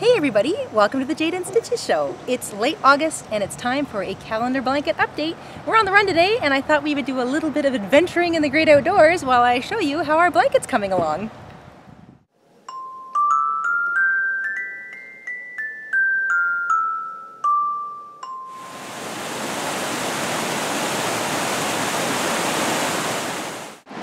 Hey everybody, welcome to the Jayda InStitches show. It's late August and it's time for a calendar blanket update. We're on the run today and I thought we would do a little bit of adventuring in the great outdoors while I show you how our blanket's coming along.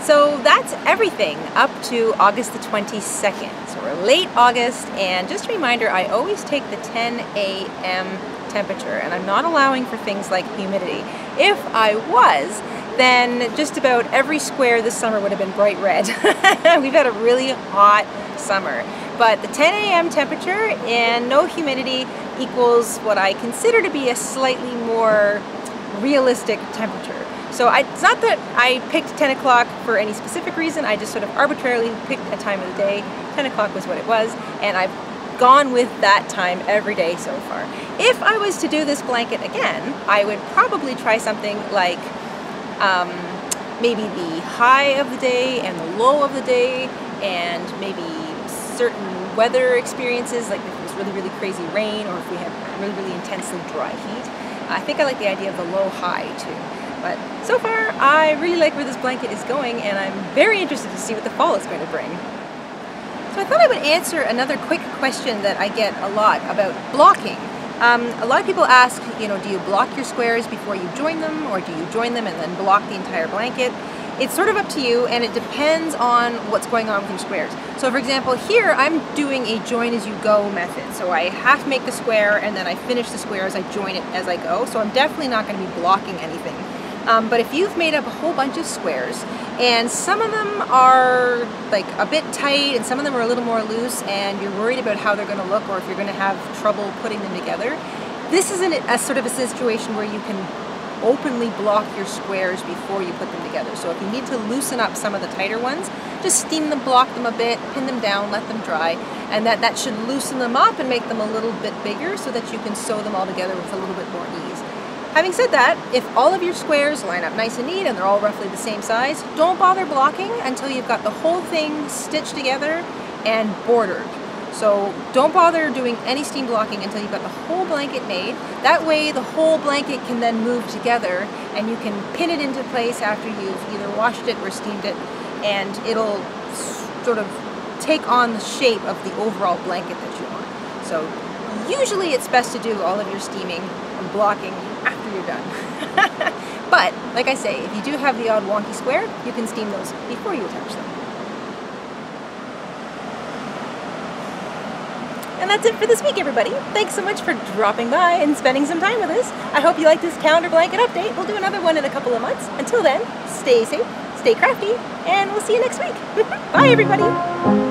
So that's everything up to August the 22nd. So we're late August and just a reminder, I always take the 10 a.m. temperature and I'm not allowing for things like humidity. If I was, then just about every square this summer would have been bright red. We've had a really hot summer. But the 10 a.m. temperature and no humidity equals what I consider to be a slightly more realistic temperature. So I, it's not that I picked 10 o'clock for any specific reason, I just sort of arbitrarily picked a time of the day. 10 o'clock was what it was, and I've gone with that time every day so far. If I was to do this blanket again, I would probably try something like um, maybe the high of the day and the low of the day, and maybe certain weather experiences, like if it was really, really crazy rain, or if we had really, really intensely dry heat. I think I like the idea of the low high too. But so far, I really like where this blanket is going and I'm very interested to see what the fall is going to bring. So I thought I would answer another quick question that I get a lot about blocking. Um, a lot of people ask, you know, do you block your squares before you join them or do you join them and then block the entire blanket? It's sort of up to you and it depends on what's going on with your squares. So for example, here I'm doing a join as you go method. So I half make the square and then I finish the square as I join it as I go. So I'm definitely not going to be blocking anything. Um, but if you've made up a whole bunch of squares and some of them are like a bit tight and some of them are a little more loose and you're worried about how they're going to look or if you're going to have trouble putting them together, this isn't a sort of a situation where you can openly block your squares before you put them together. So if you need to loosen up some of the tighter ones, just steam them, block them a bit, pin them down, let them dry, and that, that should loosen them up and make them a little bit bigger so that you can sew them all together with a little bit more ease. Having said that, if all of your squares line up nice and neat and they're all roughly the same size, don't bother blocking until you've got the whole thing stitched together and bordered. So don't bother doing any steam blocking until you've got the whole blanket made. That way the whole blanket can then move together and you can pin it into place after you've either washed it or steamed it and it'll sort of take on the shape of the overall blanket that you want. So usually it's best to do all of your steaming and blocking after you're done. but, like I say, if you do have the odd wonky square, you can steam those before you attach them. And that's it for this week, everybody. Thanks so much for dropping by and spending some time with us. I hope you like this calendar blanket update. We'll do another one in a couple of months. Until then, stay safe, stay crafty, and we'll see you next week. Bye, everybody.